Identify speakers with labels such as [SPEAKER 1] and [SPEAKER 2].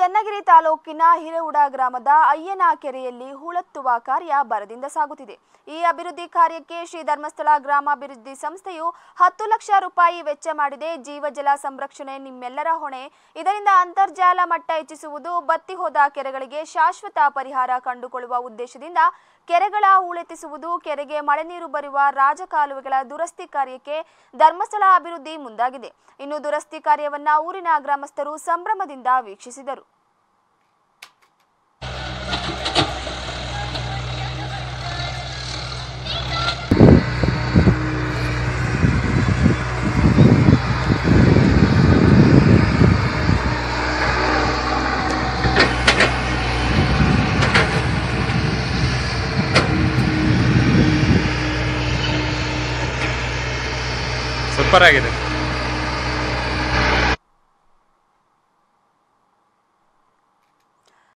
[SPEAKER 1] ಚನ್ನಗಿರಿ ತಾಲೂಕಿನ ಹಿರೇವುಡ ಗ್ರಾಮದ ಅಯ್ಯನ ಕೆರೆಯಲ್ಲಿ ಹೂಳೆತ್ತುವ ಕಾರ್ಯ ಬರದಿಂದ ಸಾಗುತ್ತಿದೆ. ಈ ಅಭಿವೃದ್ಧಿ ಕಾರ್ಯಕ್ಕೆ ಶ್ರೀ ಧರ್ಮಸ್ಥಳ ಗ್ರಾಮಾಭಿವೃದ್ಧಿ ಸಂಸ್ಥೆಯು ಹತ್ತು ಲಕ್ಷ ರೂಪಾಯಿ ವೆಚ್ಚ ಮಾಡಿದೆ. ಜೀವಜಲ ಸಂರಕ್ಷಣೆ ನಿಮ್ಮೆಲ್ಲರ ಹೊಣೆ. ಇದರಿಂದ ಅಂತರ್ಜಾಲ ಮಟ್ಟ ಹೆಚ್ಚಿಸುವುದು, ಬತ್ತಿ ಹೋದ ಕೆರೆಗಳಿಗೆ ಶಾಶ್ವತ ಪರಿಹಾರ ಕಂಡುಕೊಳ್ಳುವ ಉದ್ದೇಶದಿಂದ ಕೆರೆಗಳ ಹೂಳೆತ್ತಿಸುವುದು, ಕೆರೆಗೆ ಮಳೆ ನೀರು ಬರುವ ರಾಜಕಾಲುವೆಗಳ ದುರಸ್ತಿ ಕಾರ್ಯಕ್ಕೆ ಧರ್ಮಸ್ಥಳ ಅಭಿವೃದ್ಧಿ ಮುಂದಾಗಿದೆ. ಇನ್ನು ದುರಸ್ತಿ ಕಾರ್ಯವನ್ನ ಊರಿನ ಗ್ರಾಮಸ್ಥರು ಸಂಭ್ರಮದಿಂದ ವೀಕ್ಷಿಸಿದರು.
[SPEAKER 2] fue para que